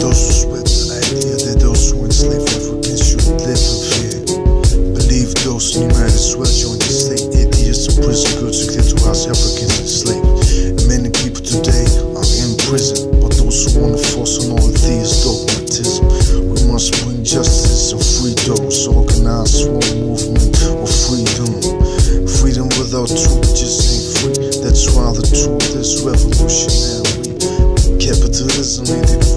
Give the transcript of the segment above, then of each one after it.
those who sweat the idea that those who enslave Africans should live in fear. Believe those in United States joined the state It is a prison goods to get to us Africans enslaved. Many people today are in prison, but those who want to force on all these dogmatism. We must bring justice and free those organized for a movement of freedom. Freedom without truth just ain't free. That's why the truth is revolutionary. Capitalism ain't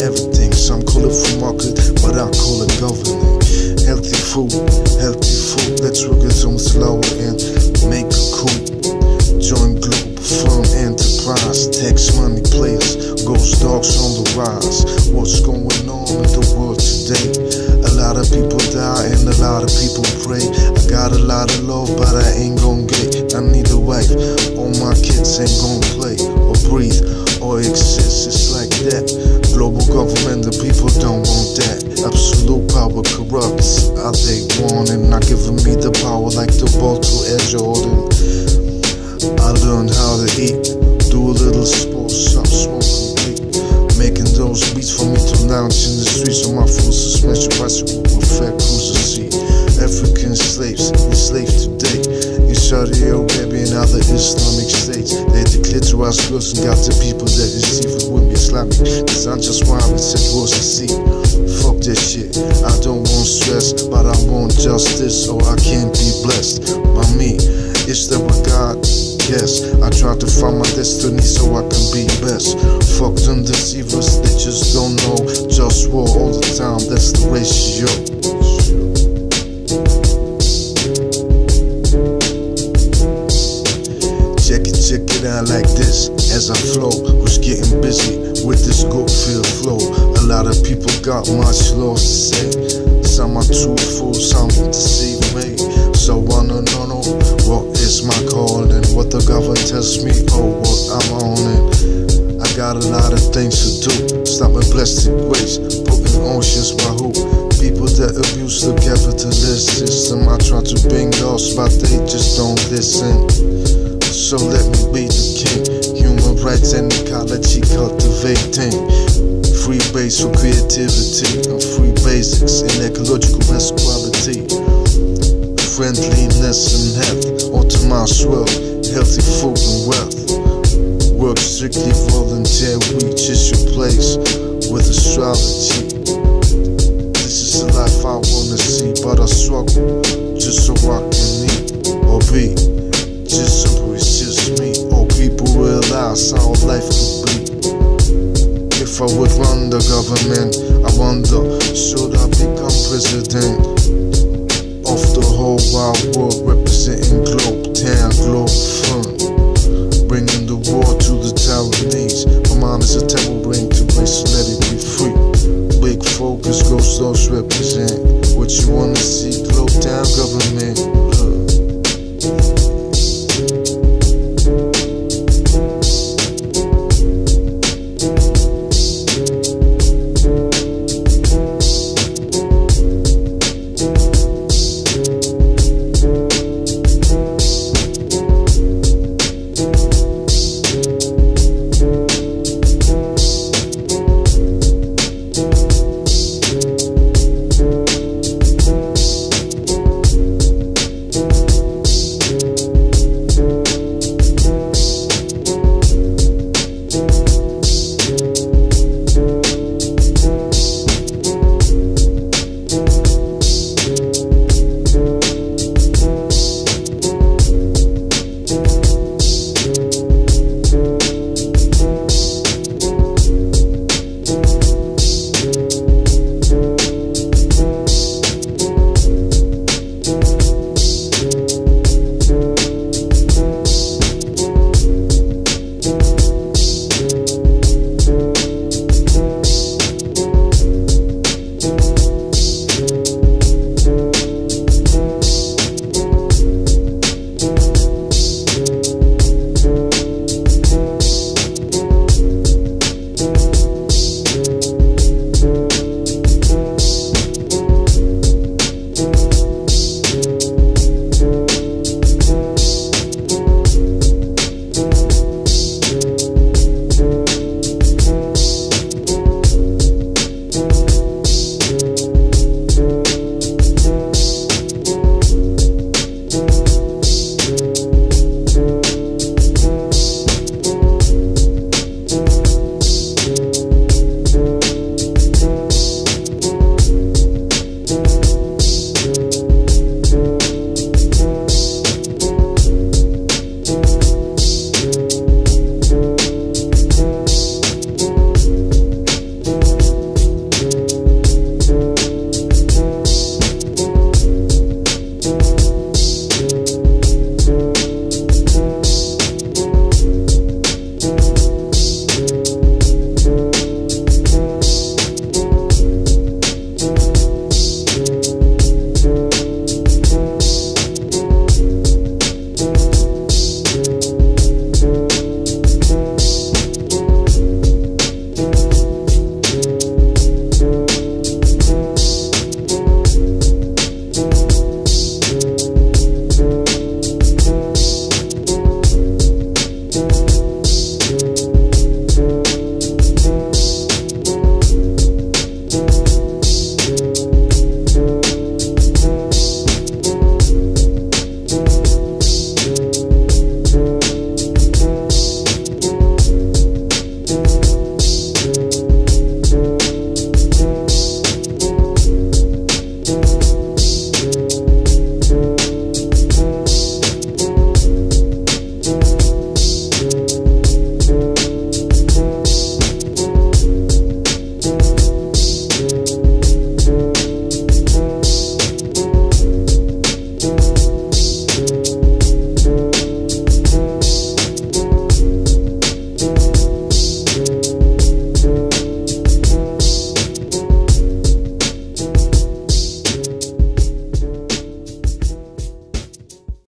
some call it free market, but I call it government. Healthy food, healthy food. Let's work it on slower and make a coup. Join Globalfirm enterprise. Tax money players, GhostDogz on the rise. What's going on in the world today? A lot of people die and a lot of people pray. I got a lot of love, but I ain't gon' get. I need a wife. All my kids ain't gon' play or breathe or exist. It's I learned how to eat, do a little sports, stop smoking weed. Making those beats for me to lounge in the streets on my full suspension bicycle with fat cruiser seat. African slaves enslaved today in Saudi Arabia and other Islamic states. They declare to us girls and got the people that deceive it with me Islamic. Cause I'm just why we said was to see. Fuck that shit. I don't want stress, but I want justice, so I can't be blessed by me. It's that what guess? I try to find my destiny so I can be best. Fuck them deceivers, they just don't know. Just war all the time, that's the ratio. Check it, check it out like this as I flow. Who's getting busy with this good feel flow? A lot of people got much lost to say. Some are too full, some Tells me, oh what I'm on it. I got a lot of things to do. Stop my plastic waste, putting oceans who? People that abuse the capitalist system. I try to bring us, but they just don't listen. So let me be the king. Human rights and ecology cultivating. Free base for creativity and free basics in ecological best quality. Friendliness and health, optimize wealth, healthy food and wealth. Work strictly volunteer, reach is your place with astrology. This is the life I wanna see, but I struggle just so I can eat or be. Just simple, it's just me. All people realize how life could be. If I would run the government, I wonder, should I become president of the whole wide world, representing Globe Town, Globe